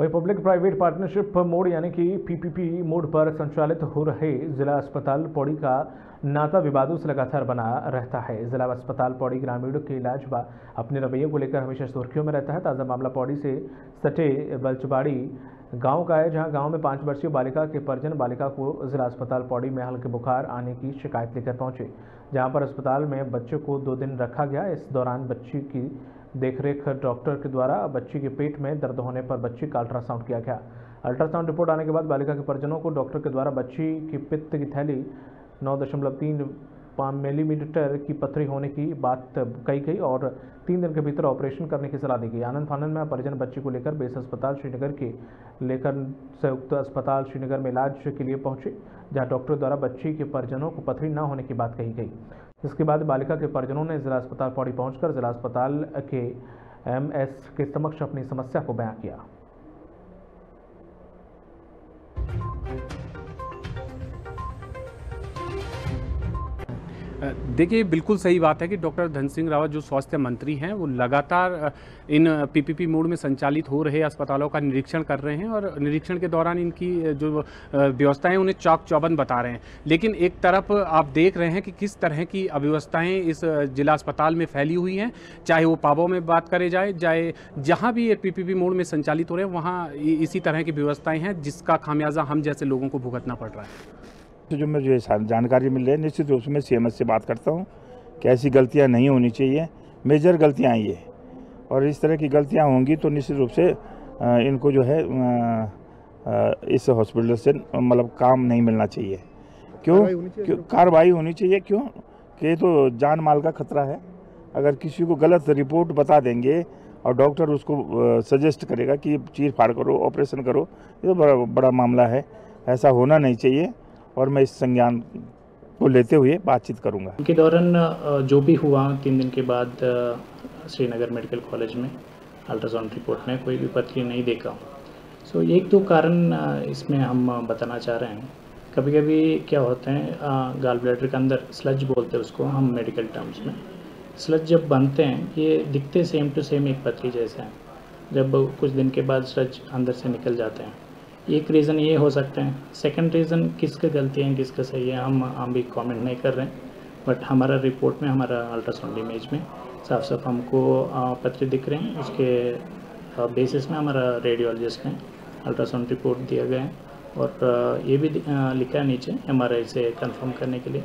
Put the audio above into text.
वहीं public private partnership mode, यानी कि पीपीपी मोड पर संचालित हो रहे जिला अस्पताल पौड़ी का नाता विवादों से लगातार बना रहता है। जिला अस्पताल पौड़ी ग्रामीणों के इलाज व अपने रवैये को लेकर हमेशा सुर्खियों में रहता है। ताज़ा मामला पौड़ी से सटे बलचबाड़ी गाँव का है जहाँ गाँव में पाँच वर्षीय बालिका के परिजन बालिका को जिला अस्पताल पौड़ी में हल्के बुखार आने की शिकायत लेकर पहुँचे, जहाँ पर अस्पताल में बच्चे को दो दिन रखा गया। इस दौरान बच्ची की देखरेख डॉक्टर के द्वारा बच्ची के पेट में दर्द होने पर बच्ची का अल्ट्रासाउंड किया गया। अल्ट्रासाउंड रिपोर्ट आने के बाद बालिका के परिजनों को डॉक्टर के द्वारा बच्ची की पित्त की थैली नौ दशमलव तीन मिलीमीटर की पथरी होने की बात कही गई और तीन दिन के भीतर ऑपरेशन करने की सलाह दी गई। आनंद फानंद में परिजन बच्ची को लेकर बेस अस्पताल श्रीनगर के लेकर संयुक्त अस्पताल श्रीनगर में इलाज के लिए पहुँचे, जहाँ डॉक्टर द्वारा बच्ची के परिजनों को पथरी न होने की बात कही गई। इसके बाद बालिका के परिजनों ने जिला अस्पताल पौड़ी पहुंचकर जिला अस्पताल के एमएस के समक्ष अपनी समस्या को बयां किया। देखिए, बिल्कुल सही बात है कि डॉक्टर धन सिंह रावत जो स्वास्थ्य मंत्री हैं, वो लगातार इन पीपीपी मोड में संचालित हो रहे अस्पतालों का निरीक्षण कर रहे हैं और निरीक्षण के दौरान इनकी जो व्यवस्थाएँ उन्हें चौक चौबंद बता रहे हैं। लेकिन एक तरफ़ आप देख रहे हैं कि किस तरह की अव्यवस्थाएँ इस जिला अस्पताल में फैली हुई हैं, चाहे वो पाबों में बात करे जाए चाहे जहाँ भी ये पी मोड में संचालित हो रहे हैं, वहाँ इसी तरह की व्यवस्थाएँ हैं, जिसका खामियाजा हम जैसे लोगों को भुगतना पड़ रहा है। जो मुझे जानकारी मिल रही है निश्चित रूप से मैं सीएमएस से बात करता हूँ कि ऐसी गलतियाँ नहीं होनी चाहिए। मेजर गलतियाँ ये। और इस तरह की गलतियाँ होंगी तो निश्चित रूप से इनको जो है इस हॉस्पिटल से मतलब काम नहीं मिलना चाहिए। क्यों? क्यों? कार्रवाई होनी चाहिए। क्यों? कि तो जान माल का खतरा है। अगर किसी को गलत रिपोर्ट बता देंगे और डॉक्टर उसको सजेस्ट करेगा कि चीर फाड़ करो ऑपरेशन करो ये तो बड़ा बड़ा मामला है। ऐसा होना नहीं चाहिए। और मैं इस संज्ञान को लेते हुए बातचीत करूँगा। इनके दौरान जो भी हुआ, तीन दिन के बाद श्रीनगर मेडिकल कॉलेज में अल्ट्रासाउंड रिपोर्ट में कोई भी पथरी नहीं देखा। सो एक दो कारण इसमें हम बताना चाह रहे हैं। कभी कभी क्या होते हैं गाल ब्लैडर के अंदर स्लज बोलते हैं उसको हम मेडिकल टर्म्स में। स्लज जब बनते हैं, ये दिखते सेम टू सेम एक पथरी जैसे हैं। जब कुछ दिन के बाद स्लज अंदर से निकल जाते हैं। एक रीज़न ये हो सकता है। सेकंड रीज़न किसके गलती है, किसके सही है, हम हम भी कमेंट नहीं कर रहे हैं। बट हमारा रिपोर्ट में, हमारा अल्ट्रासाउंड इमेज में साफ़ साफ़ हमको पत्र दिख रहे हैं। उसके बेसिस में हमारा रेडियोलॉजिस्ट ने अल्ट्रासाउंड रिपोर्ट दिया गया है। और ये भी लिखा है नीचे एम से कन्फर्म करने के लिए।